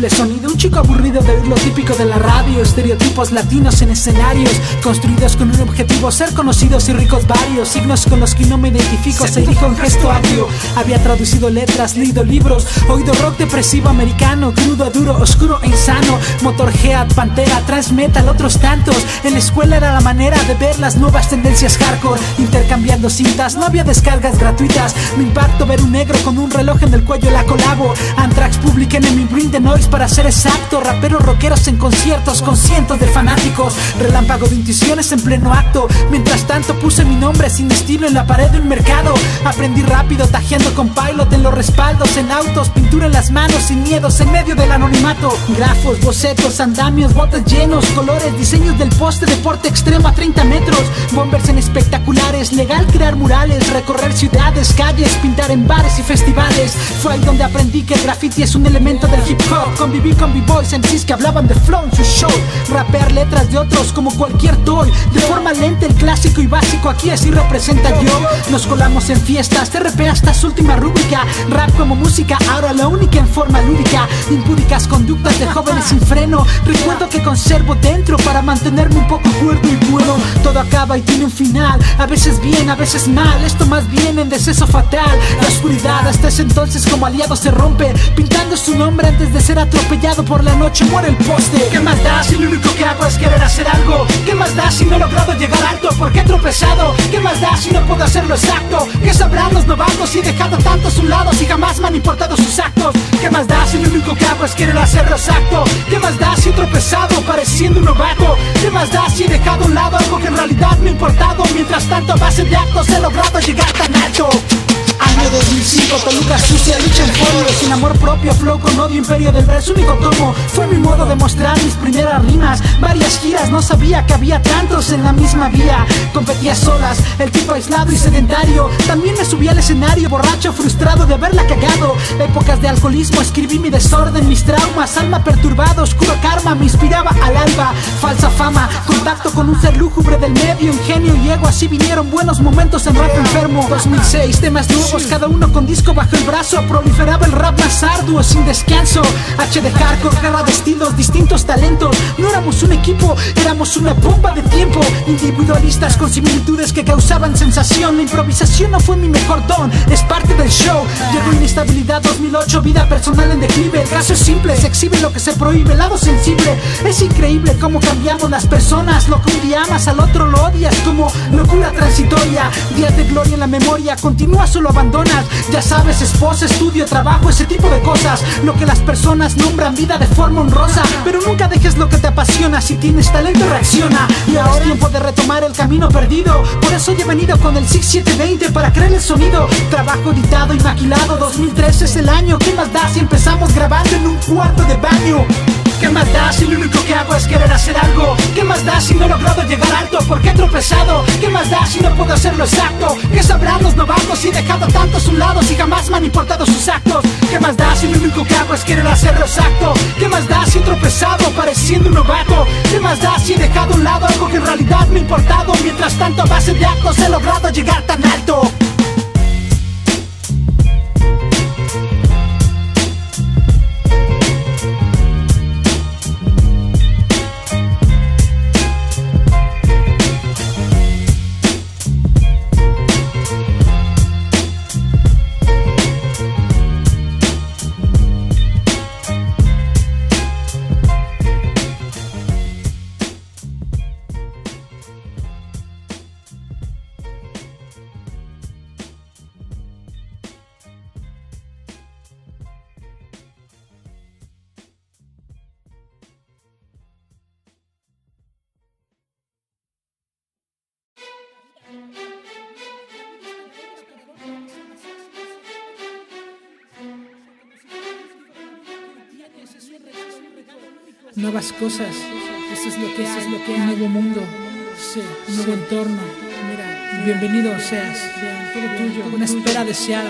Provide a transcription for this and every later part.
simple sonido. Un chico aburrido de oír lo típico de la radio. Estereotipos latinos en escenarios. Construidos con un objetivo, ser conocidos y ricos varios. Signos con los que no me identifico, se dijo en gesto agrio. Había traducido letras, leído libros. Oído rock depresivo americano. Crudo, duro, oscuro e insano. Motorhead, Pantera, Transmetal, otros tantos. En la escuela era la manera de ver las nuevas tendencias hardcore. Intercambiando cintas, no había descargas gratuitas. Me impacto ver un negro con un reloj en el cuello, la colabo. Anthrax Public Enemy, Bring the Noise para ser exacto. Raperos rockeros en conciertos con cientos de fanáticos. Relámpago de intuiciones en pleno acto. Mientras tanto puse mi nombre sin estilo en la pared de un mercado. Aprendí rápido, tajeando con pilot en los respaldos, en autos, pintura en las manos, sin miedos, en medio del anonimato. Grafos, bocetos, andamios, botes llenos, colores, diseños del poste, deporte extremo a 30 metros. Bombers en espectaculares, legal crear murales, recorrer ciudades, calles, pintar en bares y festivales. Fue ahí donde aprendí que el graffiti es un elemento del hip hop. Conviví con b-boys MCs que hablaban de flow en su show. Rapear letras de otros como cualquier toy. De forma lenta, el clásico y básico aquí así representa yo. Nos colamos en fiestas, TRP hasta su última rúbrica. Rap como música, ahora la única en forma lúdica. Impúdicas conductas de jóvenes sin freno. Recuerdo que conservo dentro para mantenerme un poco cuerdo y bueno. Todo acaba y tiene un final. A veces bien, a veces mal. Esto más bien en deceso fatal. La oscuridad hasta ese entonces como aliado se rompe. Pintando su nombre antes de ser atropellado por la noche. Muere el poste. ¿Qué más da si lo único que hago es querer hacer algo? ¿Qué más da si no he logrado llegar alto? ¿Por qué he tropezado? ¿Qué más da si no puedo hacerlo exacto? ¿Qué sabrán los novatos si he dejado tanto a su lado si jamás me han importado sus actos? ¿Qué más da si lo único que hago es querer hacerlo exacto? ¿Qué más da si he tropezado pareciendo un novato? ¿Qué más da si he dejado a un lado algo que en realidad me ha importado? Mientras tanto a base de actos he logrado llegar tan alto. Año 2005, Toluca sucia, lucha en folio Sin amor propio, flow con odio, imperio del verso Único tomo, fue mi modo de mostrar mis primeras rimas. Varias giras, no sabía que había tantos en la misma vía. Competía solas, el tipo aislado y sedentario. También me subí al escenario, borracho, frustrado de haberla cagado. Épocas de alcoholismo, escribí mi desorden, mis traumas Alma perturbada, oscuro karma, me inspiraba al alba. Falsa fama, contacto con un ser lúgubre del medio Ingenio y ego, así vinieron buenos momentos en rap enfermo. 2006, temas nuevos cada uno con disco bajo el brazo Proliferaba el rap más arduo, sin descanso. H de hardcore, guerra de estilos, distintos talentos. No éramos un equipo, éramos una bomba de tiempo. Individualistas con similitudes que causaban sensación. La improvisación no fue mi mejor don, es parte del show. Llegó inestabilidad 2008, vida personal en declive. El caso es simple, se exhibe lo que se prohíbe Lado sensible, es increíble cómo cambiamos las personas. Lo que un día amas, al otro lo odias Como locura transitoria. Días de gloria en la memoria, continúa solo Ya sabes, esposa, estudio, trabajo, ese tipo de cosas. Lo que las personas nombran vida de forma honrosa. Pero nunca dejes lo que te apasiona. Si tienes talento reacciona. Y ahora es tiempo de retomar el camino perdido. Por eso he venido con el 6720 para crear el sonido. Trabajo editado y maquilado. 2003 es el año. ¿Qué más da si empezamos grabando en un cuarto de baño? ¿Qué más da si lo único que hago es querer hacer algo? ¿Qué más da si no he logrado llegar alto? ¿Por qué he tropezado? ¿Qué más da si no puedo hacerlo exacto? ¿Qué sabrán los novatos si he dejado tanto a su lado si jamás me han importado sus actos? ¿Qué más da si lo único que hago es querer hacerlo exacto? ¿Qué más da si he tropezado pareciendo un novato? ¿Qué más da si he dejado a un lado algo que en realidad me ha importado? Mientras tanto a base de actos he logrado llegar tan alto nuevas cosas. Eso es lo que es, lo que hay. Un nuevo mundo, sí, un nuevo entorno. Mira, bienvenido seas, todo tuyo, una espera deseada.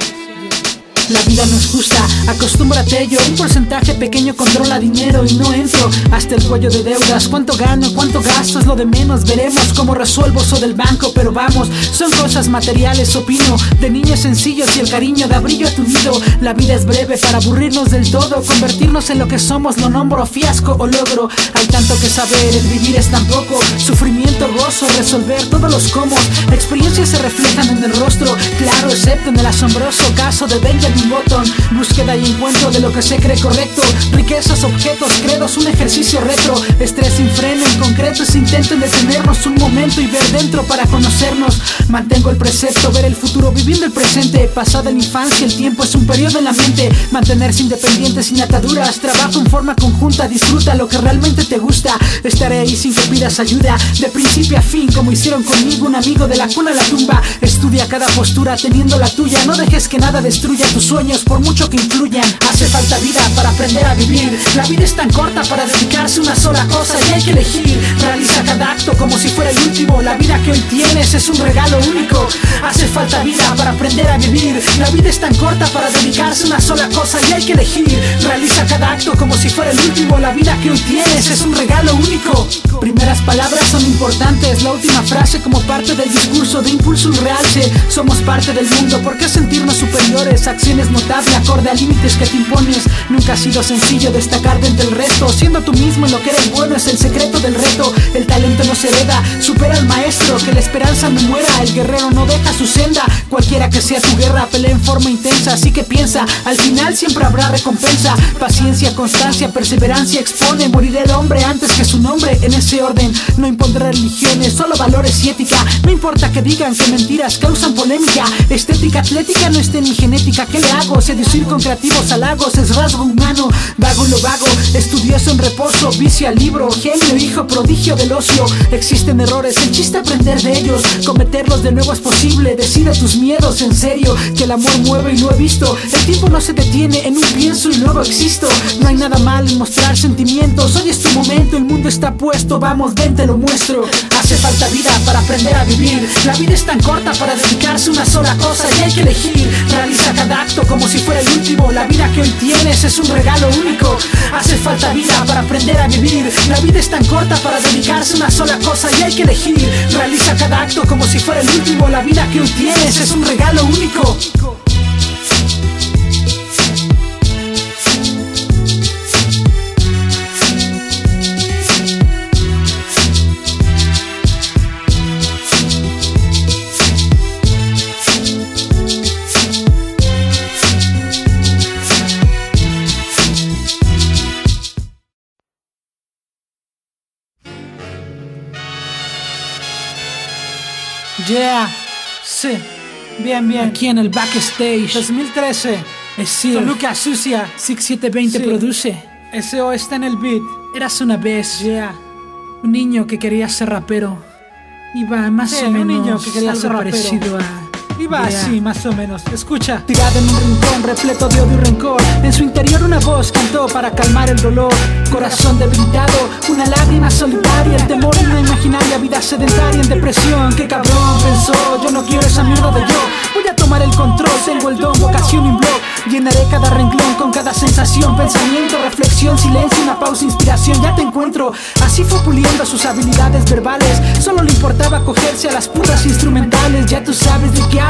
La vida no es justa, acostúmbrate ello. Un porcentaje pequeño controla dinero y no entro hasta el cuello de deudas. ¿Cuánto gano? ¿Cuánto gasto? Es lo de menos. Veremos cómo resuelvo eso del banco, pero vamos, son cosas materiales, opino. De niños sencillos y el cariño da brillo a tu nido. La vida es breve para aburrirnos del todo, convertirnos en lo que somos, lo nombro fiasco o logro. Hay tanto que saber, el vivir es tan poco. Sufrimiento, gozo, resolver todos los cómo. Experiencias se reflejan en el rostro, claro, excepto en el asombroso caso de Benjamin Button. Búsqueda y encuentro de lo que se cree correcto. Riquezas, objetos, credos, un ejercicio retro. Estrés sin freno, en concreto es intento en detenernos un momento y ver dentro para conocernos. Mantengo el precepto, ver el futuro viviendo el presente. Pasada la infancia, el tiempo es un periodo en la mente. Mantenerse independiente sin ataduras. Trabajo en forma conjunta, disfruta lo que realmente te gusta. Estaré ahí sin que pidas ayuda. De principio a fin, como hicieron conmigo un amigo de la cuna a la tumba. Estudia cada postura teniendo la tuya. No dejes que nada destruya tus sueños, por mucho que influyan. Hace falta vida para aprender a vivir. La vida es tan corta para dedicarse a una sola cosa y hay que elegir. Realiza cada acto como si fuera el último. La vida que hoy tienes es un regalo único. Hace falta vida para aprender a vivir. La vida es tan corta para dedicarse a una sola cosa y hay que elegir. Realiza cada acto como si fuera el último. La vida que hoy tienes es un regalo único. Primeras palabras son importantes. La última frase como parte del discurso de impulso realce. Somos parte del mundo. ¿Por qué sentirnos superiores? Notables acorde a límites que te impones. Nunca ha sido sencillo destacar de entre el resto. Siendo tú mismo en lo que eres bueno es el secreto del reto. El talento no se hereda. Supera al maestro. Que la esperanza no muera. El guerrero no deja su senda. Cualquiera que sea tu guerra, pelea en forma intensa. Así que piensa, al final siempre habrá recompensa. Paciencia, constancia, perseverancia expone. Morir el hombre antes que su nombre. En ese orden, no impondré religiones, solo valores y ética. No importa que digan que mentiras causan polémica. Estética atlética no esté ni genética. ¿Qué le hago? Seducir con creativos halagos es rasgo humano. Vago lo vago, estudioso en reposo. Vicio al libro, genio, hijo, prodigio del ocio. Existen errores, el chiste aprender de ellos. Cometerlos de nuevo es posible. Decide tus miedos en serio. Que el amor mueve y lo he visto. El tiempo no se detiene en un pienso y luego existo. No hay nada mal en mostrar sentimientos. Hoy es tu momento, el mundo está puesto. Vamos, ven, te lo muestro. Hace falta vida para aprender a vivir. La vida es tan corta para dedicarse a una sola cosa y hay que elegir. Realiza cada acto como si fuera el último. La vida que hoy tienes es un regalo único. Hace falta vida para aprender a vivir. La vida es tan corta para dedicarse a una sola cosa y hay que elegir. Realiza cada acto como si fuera el último. La vida que hoy tienes es un regalo único. Yeah, sí, bien, bien. Aquí en el backstage 2013. Es Sir. Lucas Sucia 6720 Sí. produce. SO está en el beat. Eras una vez Yeah. un niño que quería ser rapero. Iba más Sí, o un menos niño que quería ser rapero. parecido a. Iba Yeah. así, más o menos. Escucha. Tirada en un rincón repleto de odio y rencor. En su interior una voz cantó para calmar el dolor. Corazón debilitado, una lágrima solitaria. El temor de una imaginaria vida sedentaria en depresión. Qué cabrón pensó, yo no quiero esa mierda de yo. Voy a tomar el control, tengo el don, vocación y un blog. Llenaré cada renglón con cada sensación, pensamiento, reflexión, silencio, una pausa, inspiración. Ya te encuentro. Así fue puliendo sus habilidades verbales. Solo le importaba cogerse a las puras instrumentales. Ya tú sabes de qué hablo.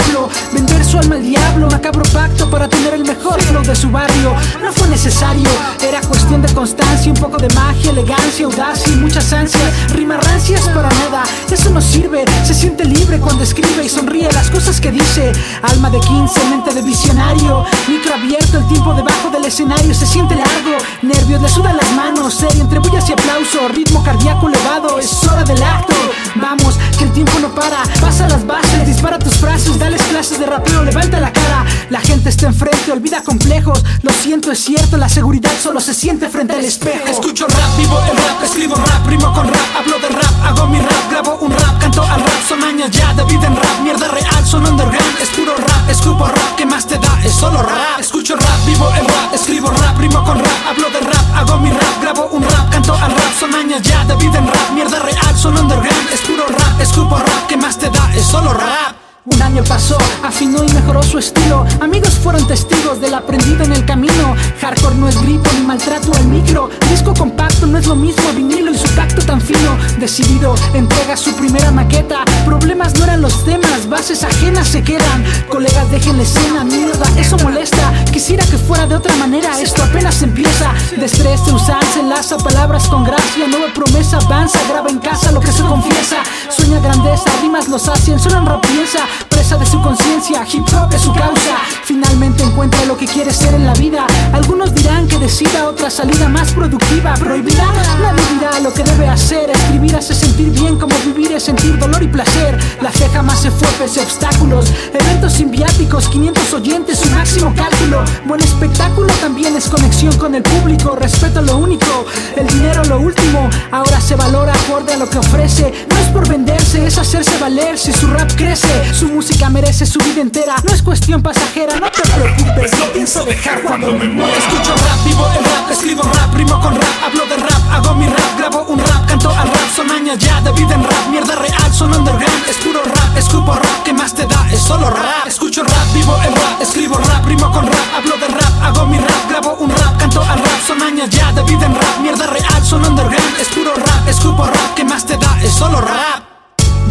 Vender su alma al diablo. Macabro pacto para tener el mejor flow de su barrio. No fue necesario. Era cuestión de constancia, un poco de magia, elegancia, audacia y muchas ansias. Rima rancias para nada. Eso no sirve. Se siente libre cuando escribe y sonríe las cosas que dice. Alma de 15, mente de visionario. Micro abierto, el tiempo debajo del escenario se siente largo. Nervios le sudan las manos. Serio, entre bullas y aplauso. Ritmo cardíaco elevado. Es hora del acto. Vamos, que el tiempo no para. Pasa las bases, dispara tus frases. Dales clases de rapeo, levanta la cara. La gente está enfrente, olvida complejos. Lo siento, es cierto. La seguridad solo se siente frente al espejo. Escucho rap, vivo el rap, escribo rap, rimo con rap. Hablo de rap, hago mi rap, grabo un rap, canto al rap. Son años ya de vida en rap, mierda real, son underground. Es puro rap, escupo rap, ¿qué más te da? Es solo rap. Escucho rap, vivo el rap, escribo rap, rimo con rap. Hablo de rap, hago mi rap, grabo un rap, canto al rap. Son años ya de vida en rap, mierda real, son underground. Es puro rap, escupo rap, ¿qué más te da? Es solo rap. Un año pasó, afinó y mejoró su estilo. Amigos fueron testigos del aprendido en el camino. Hardcore no es grito ni maltrato al micro. Disco compacto no es lo mismo vinilo y su tacto tan fino. Decidido, entrega su primera maqueta. Problemas no eran los temas, bases ajenas se quedan. Colegas, dejen la escena, mierda, eso molesta. Quisiera que fuera de otra manera, esto apenas empieza. De estrés, se se enlaza palabras con gracia. Nueva promesa, avanza, graba en casa lo que se confiesa. Sueña grandeza, rimas los hacen, solo no piensa. Presa de su conciencia, hip hop es su causa. Finalmente encuentra lo que quiere ser en la vida. Algunos dirán que decida otra salida más productiva. Prohibirá, nadie dirá lo que debe hacer. Escribir hace sentir bien como vivir es sentir dolor y placer. La fe jamás se fue pese obstáculos. Eventos simbiáticos, 500 oyentes, su máximo cálculo. Buen espectáculo también es conexión con el público. Respeto lo único, el dinero lo último. Ahora se valora acorde a lo que ofrece. No es por venderse, es hacerse valer. Si su rap crece, su música merece su vida entera. No es cuestión pasajera, no te preocupes, no pienso dejar cuando me muera. Escucho rap, vivo el rap, escribo rap, rimo con rap, hablo de rap, hago mi rap, grabo un rap, canto al rap. Son años ya de vida en rap, mierda real, son underground. Es puro rap, escupo rap, ¿qué más te da? Es solo rap. Escucho rap, vivo el rap, escribo rap, rimo con rap, hablo de rap, hago mi rap, grabo un rap, canto al rap. Son años ya de vida en rap, mierda real, son underground. Es puro rap, escupo rap, ¿qué más te da? Es solo rap.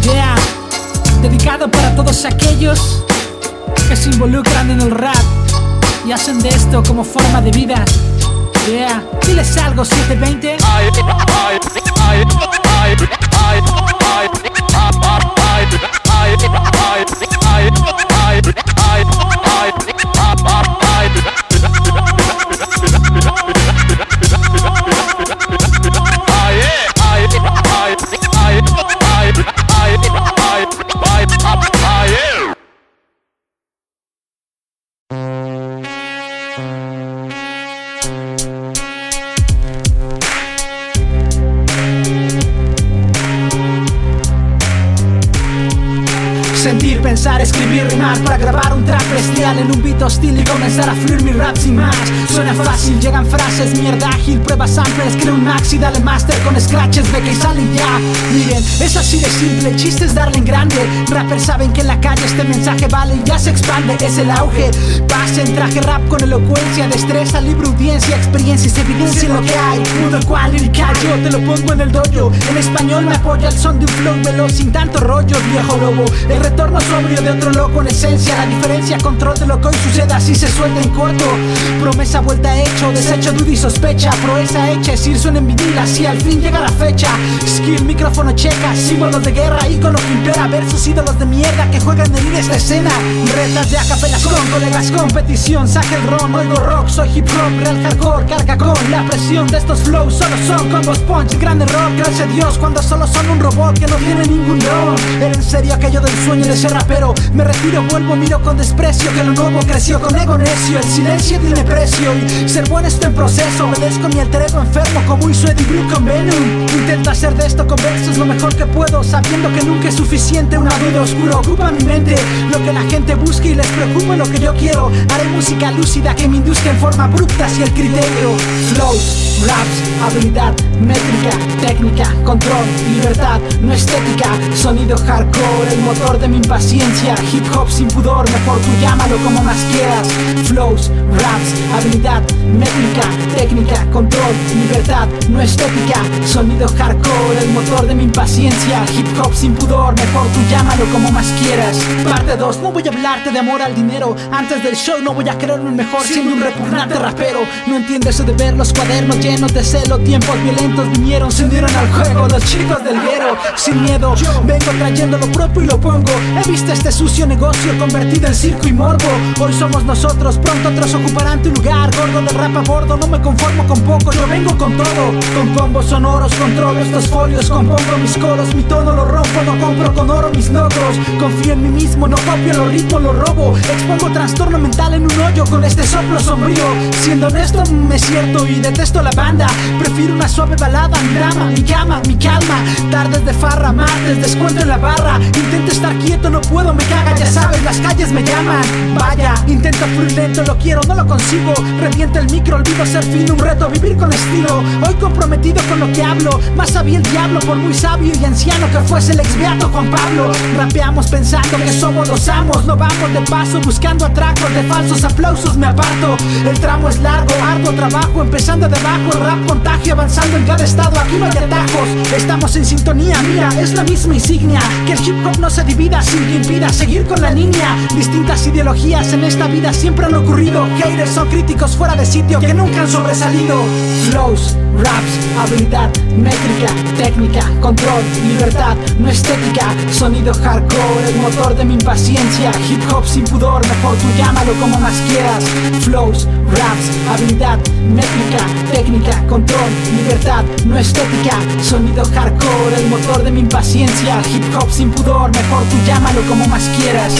Yeah, dedicado para todos aquellos que se involucran en el rap y hacen de esto como forma de vida. Yeah, diles algo 720. Pensar, escribir, rimar para grabar un trap bestial en un beat hostil y comenzar a fluir mi rap sin más. Suena fácil, llegan frases, mierda ágil, prueba samples, crea un max y dale master con scratches, ve que sale ya. Miren, es así de simple, el chiste es darle en grande. Rappers saben que en la calle este mensaje vale y ya se expande, es el auge. Pase en traje rap con elocuencia, destreza, libre audiencia, experiencia y se evidencia en lo que hay. Uno cual lirical, yo te lo pongo en el dojo. En español me apoya el son de un flow veloz sin tanto rollo, viejo lobo. El retorno de otro loco en esencia. La diferencia, control de lo que hoy suceda así se suelta en corto. Promesa, vuelta hecho, desecho, duda y sospecha. Proeza hecha, es ir suena en vinil, así al fin llega la fecha. Skill, micrófono checa, símbolos de guerra, ícono que impera Versus ídolos de mierda que juegan en esta escena. Retas de acapelas con colegas, competición, saque el ron, oigo rock Soy hip hop, real hardcore, carga con la presión de estos flows Solo son combos punch, gran error, gracias a Dios Cuando solo son un robot que no tiene ningún don. Era en serio aquello del sueño de ser rapero Me retiro, vuelvo, miro con desprecio Que lo nuevo creció con ego necio. El silencio tiene precio y ser bueno está en proceso. Obedezco mi alter enfermo como hizo Eddie Brooke con Venom Intento hacer de esto con versos lo mejor que puedo Sabiendo que nunca es suficiente Una duda oscura. Ocupa mi mente Lo que la gente busca y les preocupa lo que yo quiero. Haré música lúcida que me induzca en forma abrupta hacia el criterio. Flows, raps, habilidad, métrica, técnica, control, libertad, no estética. Sonido hardcore, el motor de mi impaciencia Hip hop sin pudor, mejor tú llámalo como más quieras. Flows, raps, habilidad, métrica, técnica, control, libertad, no estética. Sonido hardcore, el motor de mi impaciencia. Hip hop sin pudor, mejor tú llámalo como más quieras. Parte 2, no voy a hablarte de amor al dinero. Antes del show no voy a creerme el mejor siendo un repugnante rapero. No entiendes eso de ver los cuadernos llenos de celo. Tiempos violentos vinieron, se unieron al juego Los chicos del guero, sin miedo Vengo trayendo lo propio y lo pongo. He visto este sucio negocio convertido en circo y morbo. Hoy somos nosotros, pronto otros ocuparán tu lugar. Gordo de rap a bordo, no me conformo con poco Yo vengo con todo, con combos sonoros Controlo estos folios, compongo mis coros Mi tono lo rompo, no compro con oro mis logros. Confío en mí mismo, no copio los ritmos, lo robo. Expongo trastorno mental en un hoyo con este soplo sombrío. Siendo honesto, me cierto y detesto la banda. Prefiero una suave balada, mi drama, mi cama, mi calma. Tardes de farra, martes, descuento en la barra. Intento estar quieto, no puedo me caga, ya sabes, las calles me llaman. Vaya, intento fluir lento, lo quiero, no lo consigo. Reviento el micro, olvido ser fin, un reto, vivir con estilo. Hoy comprometido con lo que hablo, más sabía el diablo por muy sabio y anciano que fuese el ex beato Juan Pablo. Rapeamos pensando que somos los amos, no vamos de paso buscando atracos de falsos aplausos, me aparto. El tramo es largo, arduo trabajo, empezando de abajo, el rap contagio, avanzando en cada estado, aquí no hay atajos. Estamos en sintonía, mira, es la misma insignia. Que el hip hop no se divida sin que impida seguir con la línea. Distintas ideologías en esta vida siempre han ocurrido. Haters son críticos fuera de sitio que nunca han sobresalido. Flows, raps, habilidad, métrica, técnica, control, libertad, no estética. Sonido hardcore, el motor de mi impaciencia. Hip hop sin pudor, mejor tú llámalo como más quieras. Flows, raps, habilidad, métrica, técnica, control, libertad, no estética. Sonido hardcore, el motor de mi impaciencia. Hip hop sin pudor, mejor tú llámalo como más quieras.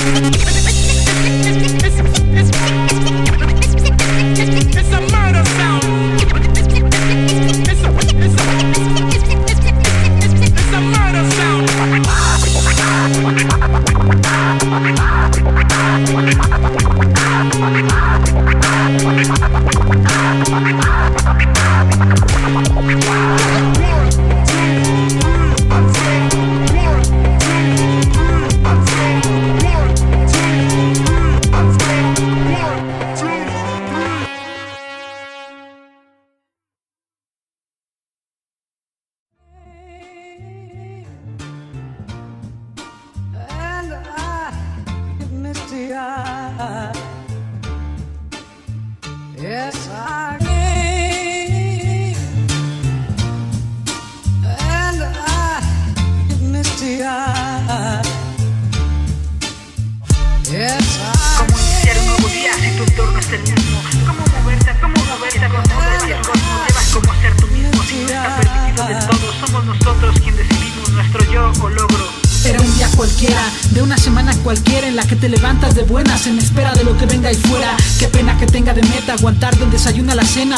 Listen.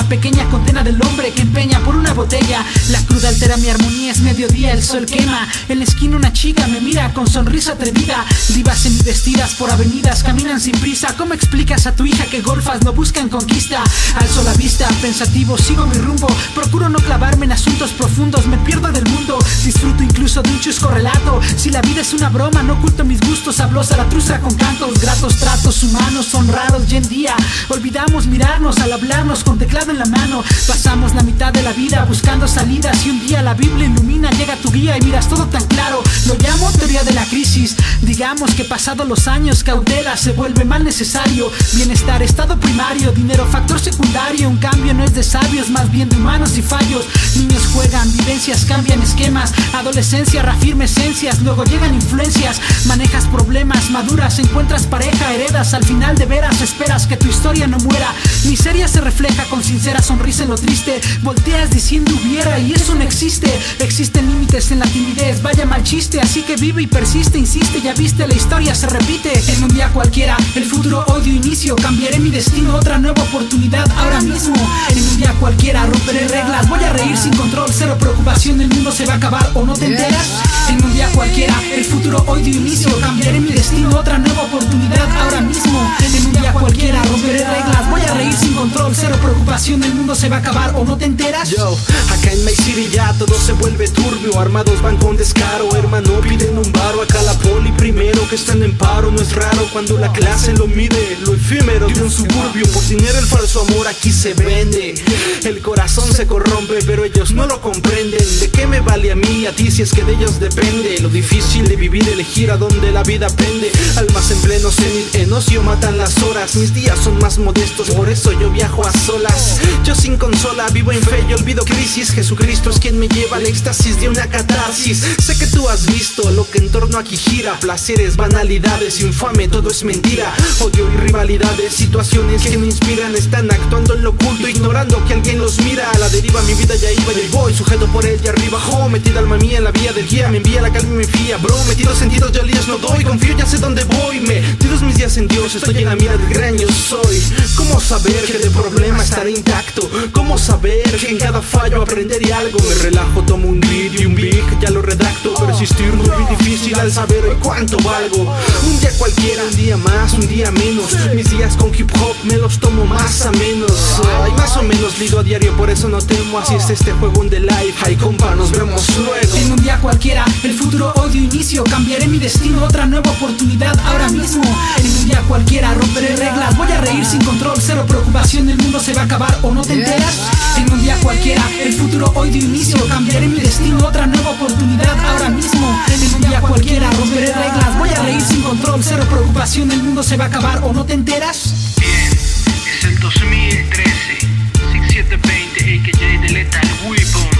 Pequeña condena del hombre que empeña por una botella. La cruda altera mi armonía, es mediodía, el sol quema. En la esquina una chica me mira con sonrisa atrevida. Divas vestidas por avenidas, caminan sin prisa. ¿Cómo explicas a tu hija que golfas no buscan conquista? Alzo la vista, pensativo, sigo mi rumbo. Procuro no clavarme en asuntos profundos, me pierdo del mundo. Disfruto incluso de un chusco relato. Si la vida es una broma, no oculto mis gustos. Hablo Zaratustra con cantos, gratos tratos humanos son raros y en día. Olvidamos mirarnos al hablarnos con teclado en la mano. Pasamos la mitad de la vida buscando salidas y un día la Biblia ilumina, llega tu guía y miras todo tan claro. Lo llamo teoría de la crisis. Digamos que pasados los años, cautela se vuelve mal necesario. Bienestar, estado primario, dinero, factor secundario. Un cambio no es de sabios, más bien de humanos y fallos. Niños juegan, vivencias cambian esquemas. Adolescencia reafirma esencias, luego llegan influencias. Manejas problemas, maduras, encuentras pareja, heredas. Al final de veras esperas que tu historia no muera. Miseria se refleja con sincera sonrisa en lo triste. Volteas diciendo hubiera y eso no existe. Existen límites en la timidez, vaya mal chiste. Así que vive y persiste, insiste, ya viste, la historia se repite. En un día cualquiera, el futuro odio inicio. Cambiaré mi destino, otra nueva oportunidad ahora mismo. En un día cualquiera, romperé reglas, voy a reír sin control, cero preocupación, el mundo se va a acabar o no te enteras. En un día cualquiera, el futuro hoy de inicio. Cambiaré mi destino, otra nueva oportunidad ahora mismo. En un día cualquiera, romperé reglas, voy a reír sin control, cero preocupación, el mundo se va a acabar o no te enteras. Yo, acá en May City ya todo se vuelve turbio, armados van con descaro, hermano piden un baro, acá la poli primero que están en paro, no es raro cuando la clase lo mide, lo efímero de un suburbio, por dinero el falso amor aquí se vende, el corazón se corrompe pero ellos no lo comprenden, ¿de qué me vale a mí, a ti si es que de ellos depende, lo difícil de vivir, elegir a donde la vida pende, almas en pleno cenit, en ocio matan las horas, mis días son más modestos, por eso yo viajo a solas, yo sin consola vivo en fe y olvido crisis, Jesucristo es quien me lleva al éxtasis de una catarsis, sé que tú has visto lo que en torno aquí gira, placeres, banalidades, infame, todo es mentira, odio y rivalidades, situaciones que me inspiran, están actuando en lo oculto, ignorando que alguien los mira, a la deriva mi vida ya iba y voy, sujeto por él y arriba, jo, metida alma mía en la vía del guía, me envía la calma y me fía, bro, metido sentidos yo líos no doy, confío ya sé dónde voy, metidos mis días en Dios, estoy en la mira del gran yo soy, ¿cómo saber que de problema estaré intacto? ¿Cómo saber que en cada fallo aprenderé algo? Me relajo, tomo un beat y un beat, ya lo redacto, pero si resistir, no vi difícil al saber hoy cuánto valgo. Un día cualquiera, un día más, un día menos. Mis días con hip hop me los tomo más a menos. Ay, más o menos lido a diario, por eso no temo. Así es este juego de life. Ay, compa, nos vemos luego. En un día cualquiera, el futuro hoy de inicio. Cambiaré mi destino, otra nueva oportunidad ahora mismo. En un día cualquiera, romperé reglas. Voy a reír sin control, cero preocupación. El mundo se va a acabar o no te enteras. En un día cualquiera, el futuro hoy de inicio. Cambiaré mi destino, otra nueva oportunidad ahora mismo. En un día cualquiera, romperé reglas. Voy a reír sin control, cero preocupación. El mundo se va a acabar o no te enteras. Bien, es el 2013, 6720 AKJ de Lethal Weapon.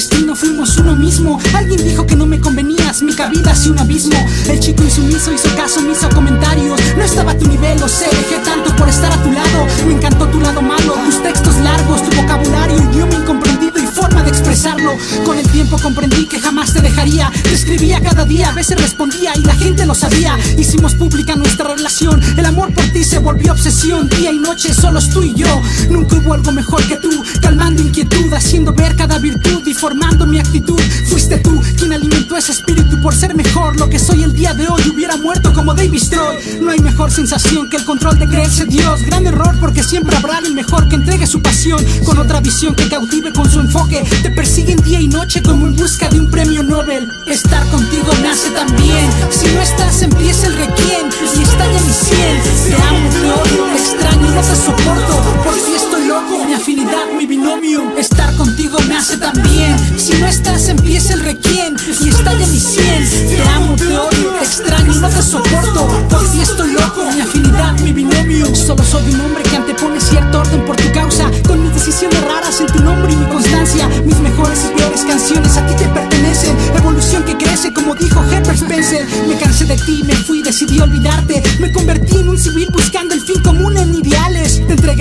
Destino fuimos uno mismo. Alguien dijo que no me convenías, mi cabida hacia un abismo. El chico insumiso hizo caso omiso a comentarios. No estaba a tu nivel, lo sé, dejé tanto por estar a tu lado. Me encantó tu lado malo, tus textos largos, tu vocabulario, idioma incomprendido y forma de expresarlo. Con el tiempo comprendí que jamás te dejaría. Te escribía cada día, a veces respondía y la gente lo sabía. Hicimos pública nuestra relación. El amor por ti se volvió obsesión. Día y noche, solos tú y yo. Nunca algo mejor que tú. Calmando inquietud, haciendo ver cada virtud y formando mi actitud. Fuiste tú quien alimentó ese espíritu por ser mejor. Lo que soy el día de hoy hubiera muerto como David Stroy. No hay mejor sensación que el control de creerse Dios. Gran error porque siempre habrá el mejor que entregue su pasión con otra visión que cautive con su enfoque. Te persiguen día y noche como en busca de un premio Nobel. Estar contigo nace también. Si no estás, empieza el requiem y estalla mi cien. Te amo, te odio, extraño, no te soporto. Por binomio. Estar contigo me hace tan bien. Si no estás, empieza el requiem y estalla mi cien. Te amo, te extraño, no te soporto. Por ti estoy loco, mi afinidad, mi binomio. Solo soy un hombre que antepone cierto orden por tu causa. Con mis decisiones raras en tu nombre y mi constancia. Mis mejores y peores canciones a ti te pertenecen. Evolución que crece, como dijo Herbert Spencer. Me cansé de ti, me fui, decidí olvidarte. Me convertí en un civil buscando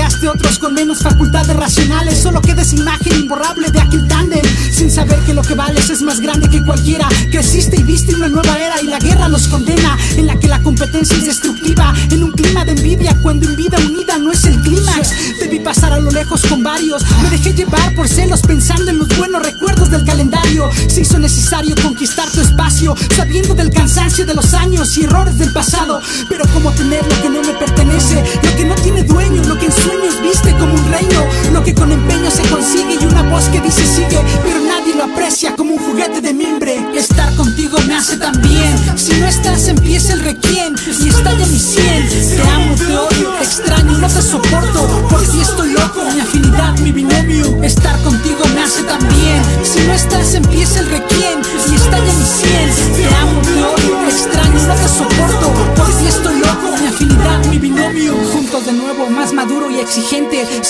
ideales. Te entregaste a otros con menos facultades racionales. Solo queda esa imagen imborrable de aquel tándem. Sin saber que lo que vales es más grande que cualquiera. Creciste y viste una nueva era y la guerra los condena. En la que la competencia es destructiva. En un clima de envidia cuando en vida unida no es el clímax. Te vi pasar a lo lejos con varios. Me dejé llevar por celos pensando en los buenos recuerdos del calendario. Se hizo necesario conquistar tu espacio. Sabiendo del cansancio de los años y errores del pasado. Pero como tener lo que no me pertenece. Lo que no tiene dueño. Lo que sueños viste como un reino. Lo que con empeño se consigue y una voz que dice sigue. Pero nadie lo aprecia como un juguete de mimbre. Estar contigo me hace tan bien. Si no estás, empieza el requiem y estalla mi cien. Te amo, te odio, te extraño, no te soporto.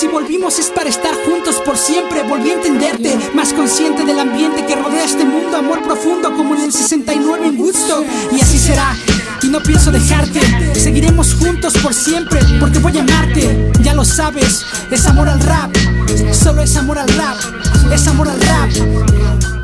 Si volvimos es para estar juntos por siempre. Volví a entenderte, más consciente del ambiente que rodea este mundo. Amor profundo como en el 69 en Woodstock. Y así será. Y no pienso dejarte. Seguiremos juntos por siempre. Porque voy a amarte. Ya lo sabes. Es amor al rap. Solo es amor al rap. Es amor al rap.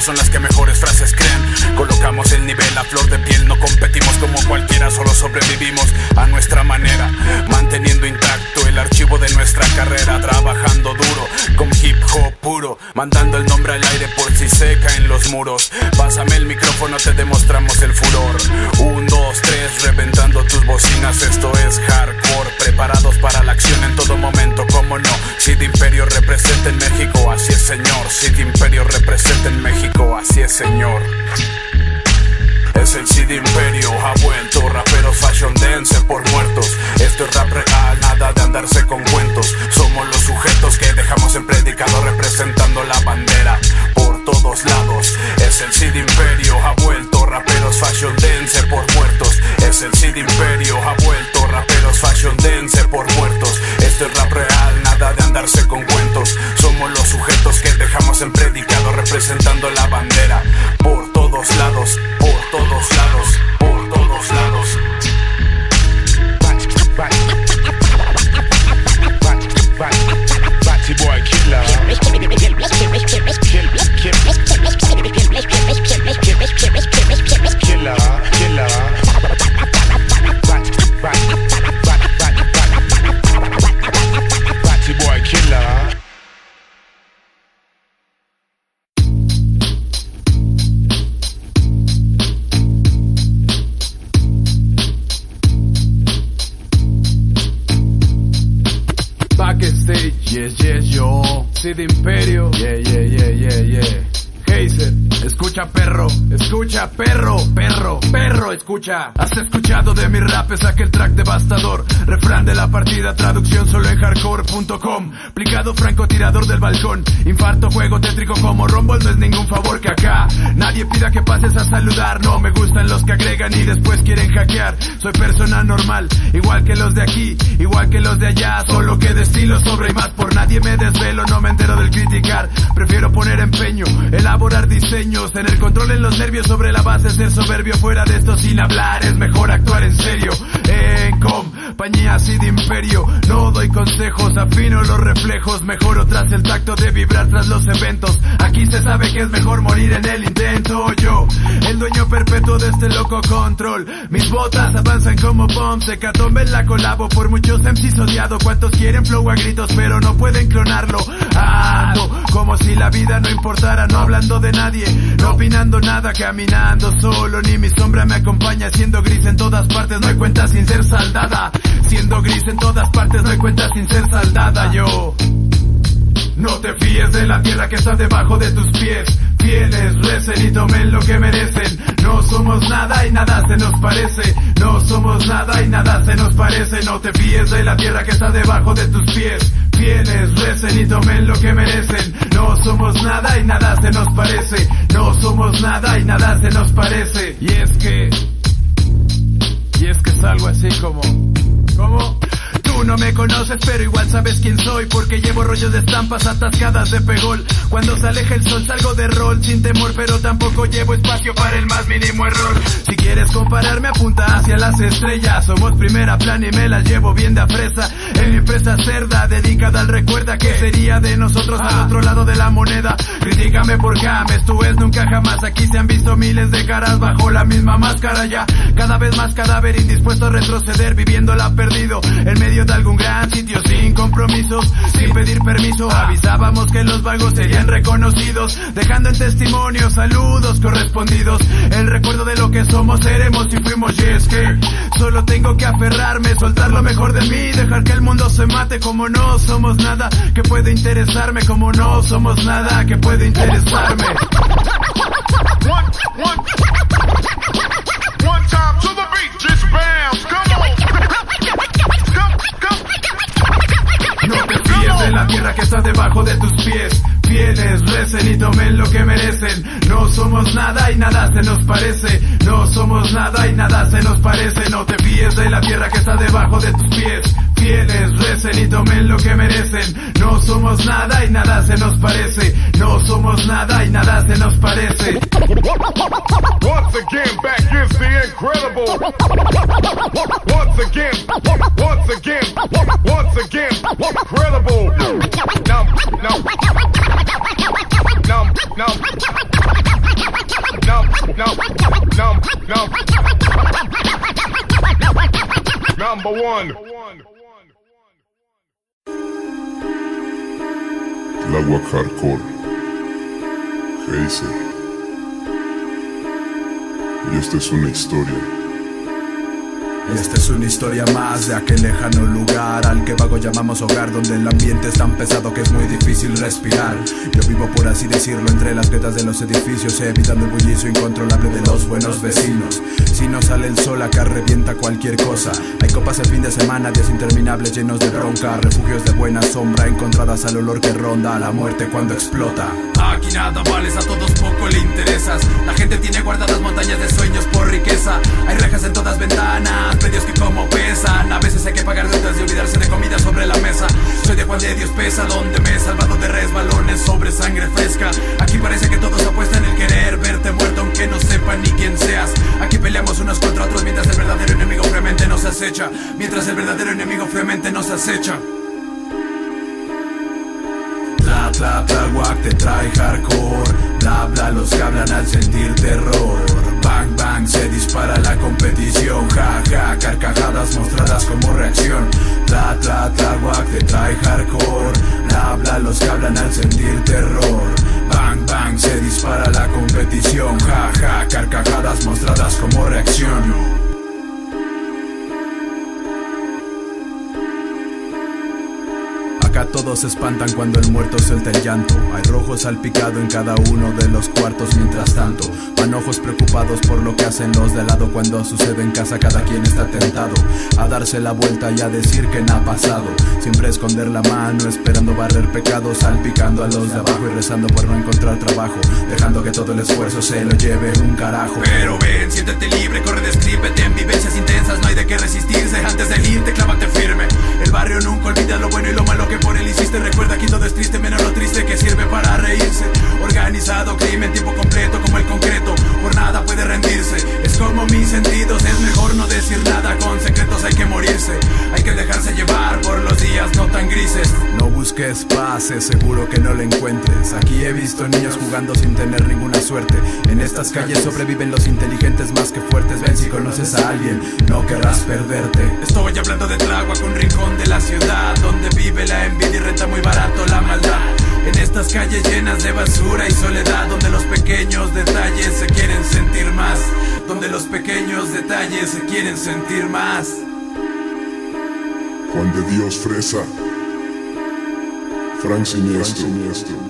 Son las que mejores escucha perro, perro, perro, escucha. Has escuchado de mi rap, es aquel track devastador. Refrán de la partida, traducción solo en hardcore.com. Plicado francotirador del balcón. Infarto, juego tétrico como Rumble, no es ningún favor que acá. Nadie pida que pases a saludar, no me gustan los que agregan y después quieren hackear. Soy persona normal, igual que los de aquí, igual que los de allá. Solo que de sobre y más por nadie me desvelo, no me entero del criticar. Prefiero poner empeño, elaborar diseños, tener control en los nervios sobre la base, ser soberbio fuera de esto sin hablar. Es mejor actuar en serio. En compañía así de imperio, no doy consejos, afino los reflejos, mejoro tras el tacto de vibrar tras los eventos. Aquí se sabe que es mejor morir en el intento. Yo, el dueño perpetuo de este loco control. Mis botas avanzan como bombs, se la colabo por muchos MCs odiado. Cuantos quieren flow a gritos, pero no pueden clonarlo. Ando como si la vida no importara, no hablando de nadie, no opinando nada, caminando solo, ni mi sombra me acompaña, siendo gris en todas partes, no hay cuenta sin ser saldada. Siendo gris en todas partes, no hay cuenta sin ser saldada. Yo. No te fíes de la tierra que está debajo de tus pies. Fieles, recen y tomen lo que merecen. No somos nada y nada se nos parece. No somos nada y nada se nos parece. No te fíes de la tierra que está debajo de tus pies. Fieles, recen y tomen lo que merecen. No somos nada y nada se nos parece. No somos nada y nada se nos parece. Y es que... Y es que es algo así como... ¿Cómo? Tú no me conoces, pero igual sabes quién soy, porque llevo rollos de estampas atascadas de pegol. Cuando se aleja el sol salgo de rol sin temor, pero tampoco llevo espacio para el más mínimo error. Si quieres compararme, apunta hacia las estrellas. Somos primera plan y me las llevo bien de a fresa. En empresa cerda, dedicada al recuerda que sería de nosotros al otro lado de la moneda. Critícame por James, tú es nunca jamás. Aquí se han visto miles de caras bajo la misma máscara ya. Cada vez más cadáver indispuesto a retroceder, viviéndola perdido. En medio de algún gran sitio sin compromisos, sin pedir permiso. Avisábamos que los vagos serían reconocidos, dejando en testimonio saludos correspondidos. El recuerdo de lo que somos, seremos y fuimos. Y es que solo tengo que aferrarme, soltar lo mejor de mí, dejar que el mundo se mate como no somos nada que puede interesarme, como no somos nada que puede interesarme. No te fíes de la tierra que está debajo de tus pies. Fieles, recen y tomen lo que merecen. No somos nada y nada se nos parece. No somos nada y nada se nos parece. No te fíes de la tierra que está debajo de tus pies. Fieles, recen y tomen lo que merecen. No somos nada y nada se nos parece. No somos nada y nada se nos parece. Once again, back is the incredible. Once again, once again, once again, incredible. Number one. Tláhuac Hardcore, Heiser. Y esta es una historia. Esta es una historia más de aquel lejano lugar al que vago llamamos hogar, donde el ambiente es tan pesado que es muy difícil respirar. Yo vivo, por así decirlo, entre las grietas de los edificios, evitando el bullicio incontrolable de los buenos vecinos. Si no sale el sol, acá revienta cualquier cosa. Hay copas el fin de semana, días interminables llenos de bronca, refugios de buena sombra encontradas al olor que ronda, la muerte cuando explota. Aquí nada vales, a todos poco le interesas. La gente tiene guardadas montañas de sueños por riqueza. Hay rejas en todas ventanas, predios que como pesan. A veces hay que pagar deudas y olvidarse de comida sobre la mesa. Soy de Juan de Dios pesa, donde me he salvado de resbalones sobre sangre fresca. Aquí parece que todos apuestan el querer verte muerto, aunque no sepan ni quién seas. Aquí peleamos unos contra otros mientras el verdadero enemigo fremente nos acecha. Mientras el verdadero enemigo fremente nos acecha. Bla bla bla guac te trae hardcore Bla bla los que hablan al sentir terror Bang bang se dispara la competición. Ja ja carcajadas mostradas como reacción. Bla bla guac te trae hardcore. Bla bla los que hablan al sentir terror. Bang bang se dispara la competición. Ja ja carcajadas mostradas como reacción Todos se espantan cuando el muerto suelta el llanto. Hay rojo salpicado en cada uno de los cuartos mientras tanto. Manojos preocupados por lo que hacen los de lado cuando sucede en casa. Cada quien está tentado a darse la vuelta y a decir que no ha pasado. Siempre esconder la mano, esperando barrer pecados, salpicando a los de abajo y rezando por no encontrar trabajo. Dejando que todo el esfuerzo se lo lleve un carajo. Pero ven, siéntete libre, corre, descríbete en vivencias intensas. No hay de qué resistirse. Antes de irte, clávate firme. El barrio nunca olvida lo bueno y lo malo que por él hiciste. Recuerda que todo es triste, menos lo triste que sirve para reírse. Organizado, crimen, tiempo completo como el concreto. Por nada puede rendirse. Es como mis sentidos, es mejor no decir nada. Con secretos hay que morirse. Hay que dejarse llevar por los días no tan grises. No busques paz, es seguro que no la encuentres. Aquí he visto niños jugando sin tener ninguna suerte. En estas calles sobreviven los inteligentes más que fuertes. Ven si conoces a alguien, no querrás perderte. Estoy hablando de Tláhuac, un rincón de la ciudad donde vive la envidia y renta muy barato la maldad. En estas calles llenas de basura y soledad, donde los pequeños detalles se quieren sentir más, donde los pequeños detalles se quieren sentir más. Juan de Dios Fresa. Frank Siniestro. Yeah.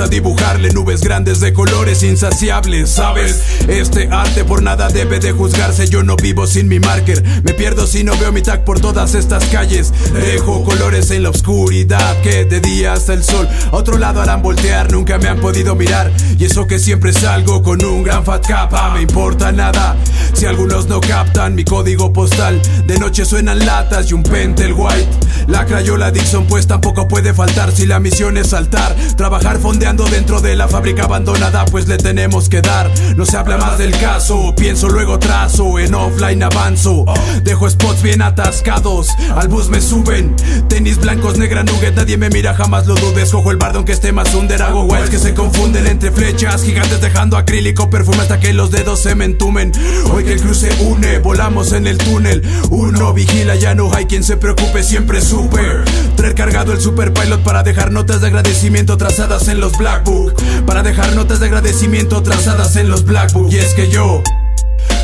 gusta dibujarle nubes grandes de colores insaciables, ¿sabes? Este arte por nada debe de juzgarse, yo no vivo sin mi marker, me pierdo si no veo mi tag por todas estas calles, dejo colores en la oscuridad que de día hasta el sol, a otro lado harán voltear, nunca me han podido mirar, y eso que siempre salgo con un gran fat capa, me importa nada, si algunos no captan mi código postal, de noche suenan latas y un pentel white, la crayola Dixon pues tampoco puede faltar si la misión es saltar, trabajar fondeando dentro de la fábrica abandonada pues le tenemos que dar, no se habla más del caso, pienso luego trazo, en offline avanzo, dejo spots bien atascados, al bus me suben, tenis blancos, negra nugget, nadie me mira, jamás lo dudes, cojo el bardo aunque esté más under, hago wilds que se confunden entre flechas, gigantes dejando acrílico, perfume hasta que los dedos se me entumen, hoy que el cruce une, volamos en el túnel, uno vigila, ya no hay quien se preocupe, siempre super, traer cargado el super pilot para dejar notas de agradecimiento trazadas en los black book, para dejar notas de agradecimiento trazadas en los black book, y es que yo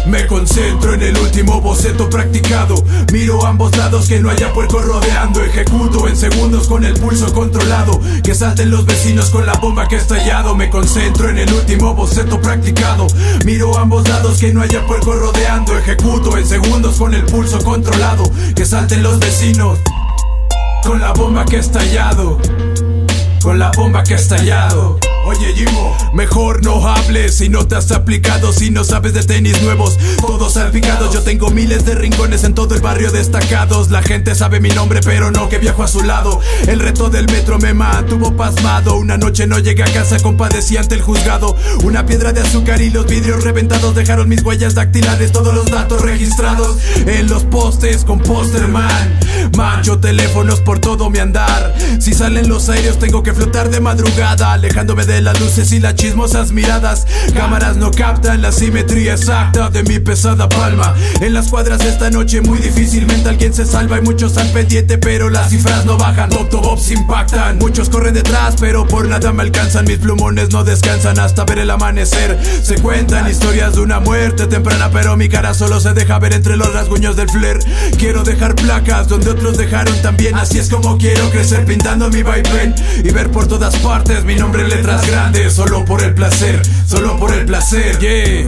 me concentro en el último boceto practicado. Miro ambos lados que no haya puerco rodeando. Ejecuto en segundos con el pulso controlado. Que salten los vecinos con la bomba que ha estallado. Me concentro en el último boceto practicado. Miro ambos lados que no haya puerco rodeando. Ejecuto en segundos con el pulso controlado. Que salten los vecinos con la bomba que ha estallado. Con la bomba que ha estallado. Oye Jimo, mejor no hables si no te has aplicado, si no sabes de tenis nuevos, todos salpicados. Yo tengo miles de rincones en todo el barrio destacados. La gente sabe mi nombre, pero no que viajo a su lado. El reto del metro me mantuvo pasmado. Una noche no llegué a casa, compadecí ante el juzgado. Una piedra de azúcar y los vidrios reventados dejaron mis huellas dactilares, todos los datos registrados en los postes con Posterman. Mancho teléfonos por todo mi andar. Si salen los aéreos, tengo que flotar de madrugada, alejándome de las luces y las chismosas miradas. Cámaras no captan la simetría exacta de mi pesada palma. En las cuadras esta noche muy difícilmente alguien se salva. Hay muchos al pendiente, pero las cifras no bajan. Octobobs impactan, muchos corren detrás, pero por nada me alcanzan. Mis plumones no descansan hasta ver el amanecer. Se cuentan historias de una muerte temprana, pero mi cara solo se deja ver entre los rasguños del flair. Quiero dejar placas donde otros dejaron también. Así es como quiero crecer pintando mi vaivén y ver por todas partes mi nombre en letras solo por el placer, solo por el placer, yeah.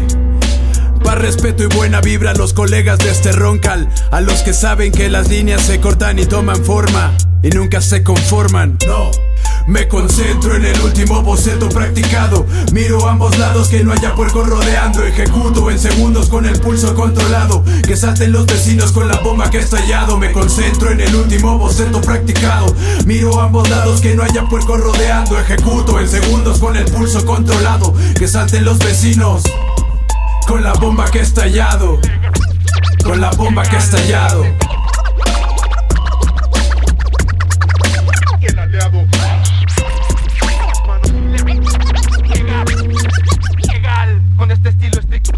Pa' respeto y buena vibra a los colegas de este roncal, a los que saben que las líneas se cortan y toman forma y nunca se conforman. No. Me concentro en el último boceto practicado. Miro ambos lados que no haya puerco rodeando. Ejecuto en segundos con el pulso controlado. Que salten los vecinos con la bomba que ha estallado. Me concentro en el último boceto practicado. Miro ambos lados que no haya puerco rodeando. Ejecuto en segundos con el pulso controlado. Que salten los vecinos con la bomba que ha estallado. Con la bomba que ha estallado. Con este estilo estricto,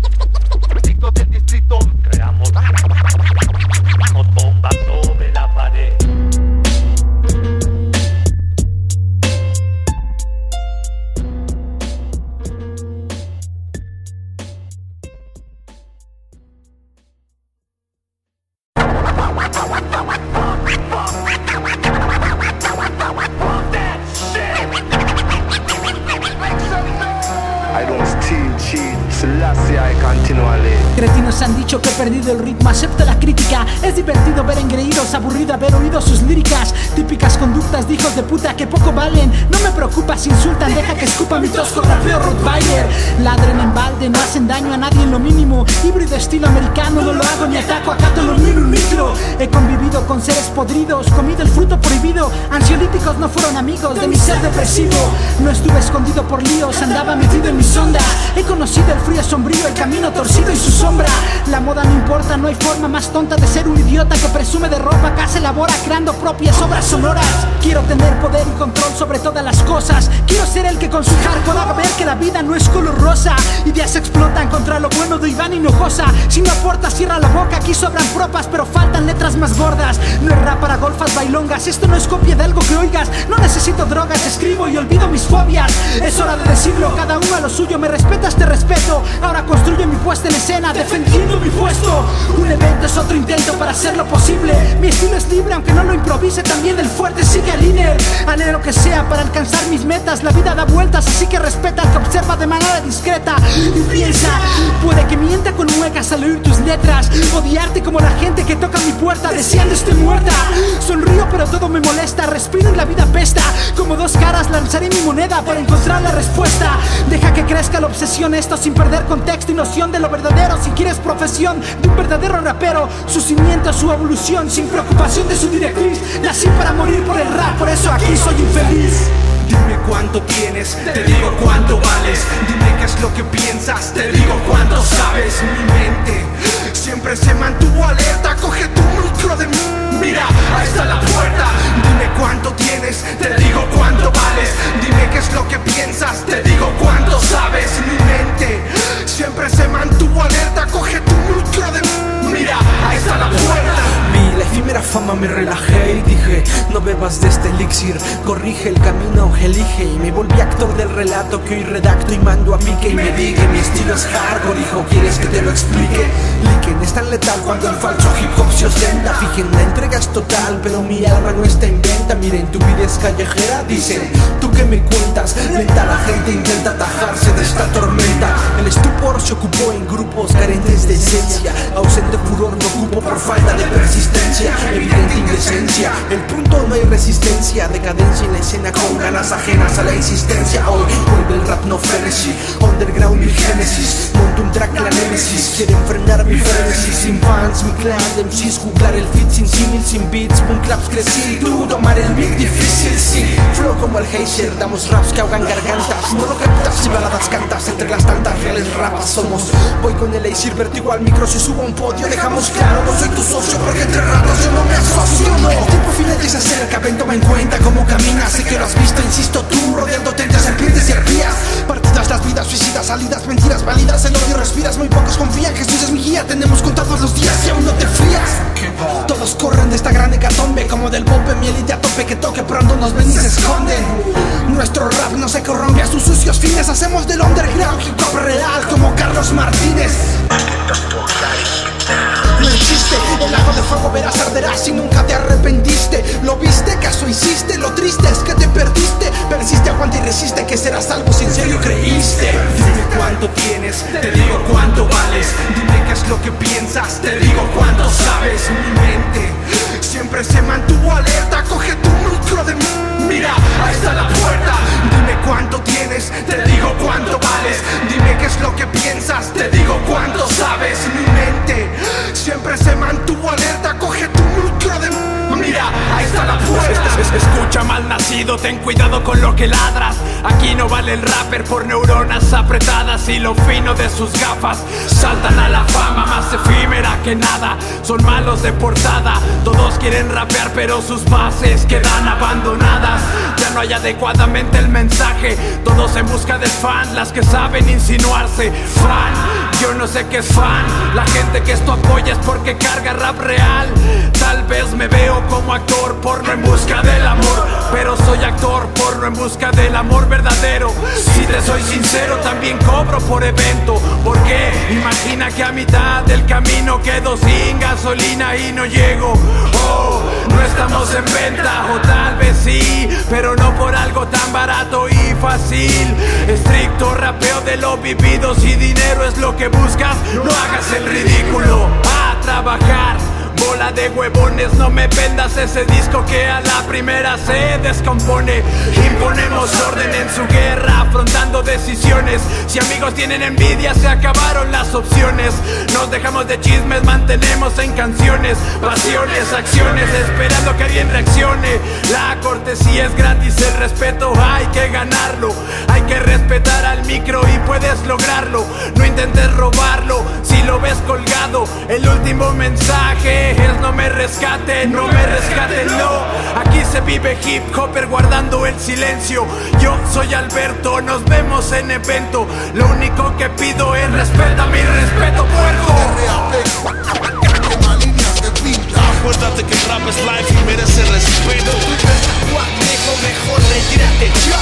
estricto del distrito. Creamos bombas sobre la pared. I don't Cretinos han dicho que he perdido el ritmo, acepto la crítica. Es divertido ver engreídos, aburrido haber oído sus líricas. Típicas conductas de hijos de puta que poco valen. No me preocupa si insultan, deja que escupa mi tosco rapeo Rottweiler. Ladren en balde, no hacen daño a nadie en lo mínimo. Híbrido estilo americano, no lo hago ni ataco, acato lo miro un micro. He convivido con seres podridos, comido el fruto prohibido. Ansiolíticos no fueron amigos de mi ser depresivo. No estuve escondido por líos, andaba metido en mis ondas. He conocido el frío sombrío, el camino torcido y su sombra. La moda no importa, no hay forma más tonta de ser un idiota que presume de ropa que elabora creando propias obras sonoras. Quiero tener poder y control sobre todas las cosas. Quiero ser el que con su hardcore haga ver que la vida no es color rosa. Ideas explotan contra lo bueno de Iván Hinojosa. Si no aporta, cierra la boca. Aquí sobran propas, pero faltan letras más gordas. No es rap para golfas bailongas. Esto no es copia de algo que oigas. No necesito drogas, escribo y olvido mis fobias. Es hora de decirlo, cada uno a lo suyo. Me respetas, te respeto. Ahora construyo mi puesta en escena, defendiendo mi puesto. Un evento es otro intento para hacerlo posible. Mi estilo es libre, aunque no lo improvise. También el fuerte sigue al líder. Anhelo que sea para alcanzar mis metas. La vida da vueltas, así que respeta al que observa de manera discreta. Y piensa, puede que mienta con muecas al oír tus letras. Odiarte como la gente que toca mi puerta, deseando estoy muerta. Pero todo me molesta. Respiro y la vida pesta. Como dos caras, lanzaré mi moneda para encontrar la respuesta. Deja que crezca la obsesión, esto sin perder contexto y noción de lo verdadero. Si quieres profesión de un verdadero rapero, su cimiento, su evolución, sin preocupación de su directriz. Nací para morir por el rap, por eso aquí soy infeliz. Dime cuánto tienes, te digo cuánto vales. Dime qué es lo que piensas, te digo cuánto sabes. Mi mente siempre se mantuvo alerta. Coge tu micro de mí. Mira, ahí está la puerta. Dime cuánto tienes, te digo cuánto vales. Dime qué es lo que piensas, te digo cuánto sabes. Mi mente siempre se mantuvo alerta. Coge tu micro de mí. Mira, ahí está la puerta. La efímera fama, me relajé y dije No bebas de este elixir, corrige el camino, elige Y me volví actor del relato que hoy redacto y mando a pique Y me diga, mi estilo es hardcore, hijo, ¿quieres que te lo explique? Liken es tan letal cuando el falso hip hop se ostenta. Fijen, la entrega es total, pero mi alma no está en venta. Miren, tu vida es callejera, dicen ¿Tú qué me cuentas? Lenta la gente intenta atajarse de esta tormenta El estupor se ocupó en grupos carentes de esencia. Ausente furor no ocupo por falta de persistencia. Evidente indecencia El punto no hay resistencia. Decadencia en la escena con ganas ajenas a la insistencia. Hoy vuelve el rap no frenesí Underground mi génesis. Monto un track la némesis Quieren frenar mi frenesí Sin fans, mi clan de MCs Juglar el fit sin símil, sin beats Boom claps crecí. Tú tomar el beat El Heiser Damos raps que ahogan gargantas. No lo captas y baladas cantas Entre las tantas reales rapas somos. Voy con el Acer vertigo al micro Si subo a un podio dejamos claro No soy tu socio porque entre ratos yo no me asocio No, el tiempo final se acerca Ven toma en cuenta cómo caminas Sé que lo has visto, insisto tú Rodeándote entre serpientes y arpías Las vidas suicidas Salidas, mentiras válidas El odio respiras Muy pocos confían Jesús es mi guía Tenemos contados los días Y aún no te frías. Todos corren de esta gran hecatombe Como del pope mi élite a tope Que toque pronto nos ven y se esconden. Nuestro rap no se corrompe a sus sucios fines Hacemos del underground hip hop real Como Carlos Martínez no existe, el lago de fuego verás arderás si nunca te arrepentiste Lo viste, caso hiciste, lo triste es que te perdiste Persiste, aguanta y resiste que serás algo si en serio creíste Dime cuánto tienes, te digo cuánto vales. Dime qué es lo que piensas, te digo cuánto sabes. Mi mente siempre se mantuvo alerta. Coge tu de mí. Mira, ahí está la puerta. Dime cuánto tienes, te digo cuánto vales. Dime qué es lo que piensas, te digo cuánto sabes. Mi mente siempre se mantuvo alerta. Coge tu micro de mí. Mira, ahí está la Escucha mal nacido, ten cuidado con lo que ladras. Aquí no vale el rapper por neuronas apretadas y lo fino de sus gafas. Saltan a la fama más efímera que nada. Son malos de portada. Todos quieren rapear, pero sus bases quedan abandonadas. Ya no hay adecuadamente el mensaje. Todos en busca del fan, las que saben insinuarse. Fan, yo no sé qué es fan. La gente que esto apoya es porque carga rap real. Tal vez me veo como actor porno en busca del amor. Pero soy actor porno en busca del amor verdadero. Si te soy sincero, también cobro por evento. ¿Por qué? Imagina que a mitad del camino quedo sin gasolina y no llego. Oh, no estamos en venta, o tal vez sí, pero no por algo tan barato y fácil. Estricto rapeo de lo vivido, si dinero es lo que buscas, no hagas el ridículo. A trabajar. Bola de huevones, no me vendas ese disco que a la primera se descompone. Imponemos orden en su guerra, afrontando decisiones. Si amigos tienen envidia, se acabaron las opciones. Nos dejamos de chismes, mantenemos en canciones, pasiones, acciones, esperando que alguien reaccione. La cortesía es gratis, el respeto hay que ganarlo. Hay que respetar al micro y puedes lograrlo. No intentes robarlo si lo ves colgado. El último mensaje no me rescaten, no me rescaten, no. Aquí se vive hip hopper guardando el silencio. Yo soy Alberto, nos vemos en evento. Lo único que pido es respeta mi respeto, puerco. Acuérdate que el rap es life y merece respeto. Mejor retírate ya.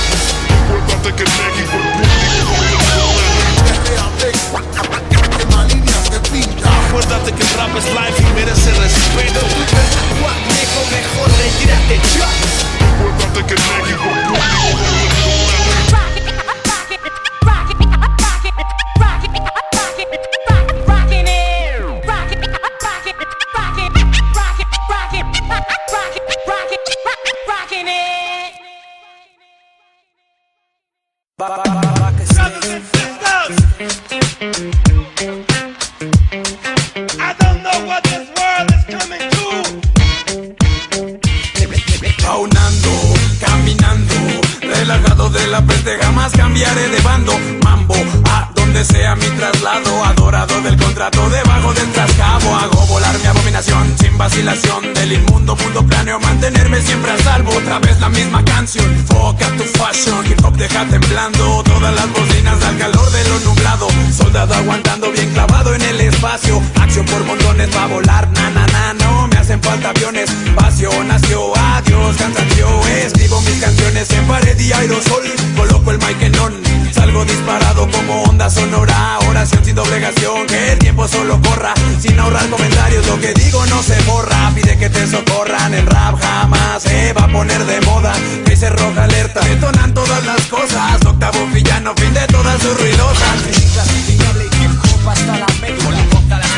Hip hop hasta la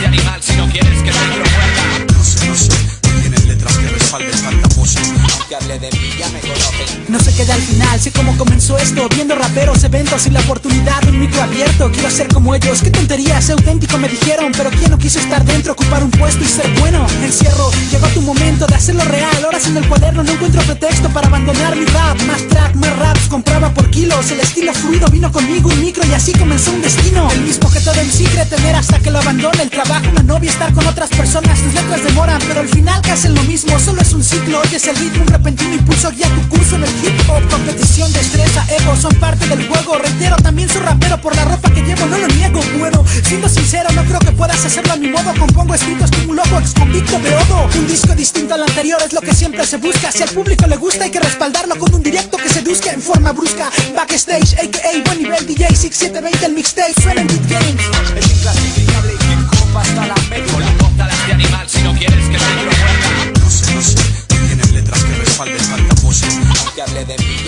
de animal si no quieres que te lo muerda. No sé, no sé, no letras que respalden tanta pose. Aunque hable de mí, ya me conocen. No se queda al final, sé cómo comenzó esto. Viendo raperos, eventos y la oportunidad de un micro abierto. Quiero ser como ellos, qué tontería, ser auténtico me dijeron. Pero quién no quiso estar dentro, ocupar un puesto y ser bueno Encierro, llegó tu momento de hacerlo real. Horas en el cuaderno, no encuentro pretexto para abandonar mi rap. Más track, más raps, compraba por kilos. El estilo fluido vino conmigo un micro y así comenzó un destino. El mismo que todo el secret tener hasta que lo abandone. El trabajo, una novia, estar con otras personas Tus letras demoran, pero al final que hacen lo mismo Solo es un ciclo, hoy es el ritmo, un repentino impulso Guía tu curso en el hip hop, competición, destreza, ego Son parte del juego, reitero, también soy rapero Por la ropa que llevo, no lo niego, bueno Siendo sincero, no creo que puedas hacerlo a mi modo. Compongo escritos como un loco ex convicto de odo Un disco distinto al anterior es lo que siempre se busca. Si al público le gusta hay que respaldarlo con un directo que seduzca en forma brusca. Backstage, a.k.a. buen nivel DJ 6720 el mixtape Suena en Beat Games. Es inclasificable hip hop hasta la médula. Póntala de animal si no quieres que te lo muerda. No sé, no sé, de mí.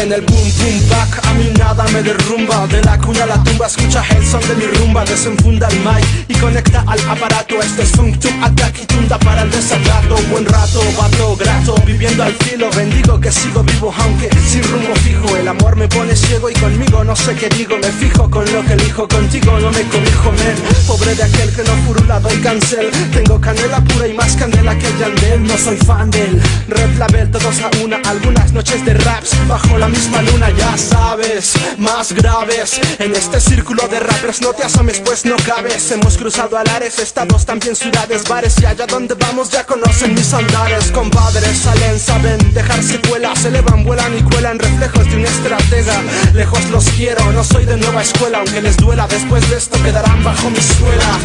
En el boom boom back. A mí nada me derrumba. De la cuna a la tumba escucha el son de mi rumba. Desenfunda el mic y conecta al aparato. Este es funk to attack y tunda para el desacato Buen rato, vato, grato, viviendo al filo. Bendigo que sigo vivo aunque sin rumbo fijo. El amor me pone ciego y conmigo no sé qué digo. Me fijo con lo que elijo, contigo no me cobijo men. Pobre de aquel que no furula doy cancel. Tengo canela pura y más candela que Yandel. No soy fan del Red Label todos a una. Algunas noches de raps bajo la misma luna ya sabes Más graves. En este círculo de rappers no te asomes pues no cabes. Hemos cruzado alares, estados también ciudades, bares. Y allá donde vamos ya conocen mis andares. Compadres salen, saben dejar secuelas Elevan, vuelan y cuelan reflejos de un estratega. Lejos los quiero, no soy de nueva escuela. Aunque les duela, después de esto quedarán bajo mi suela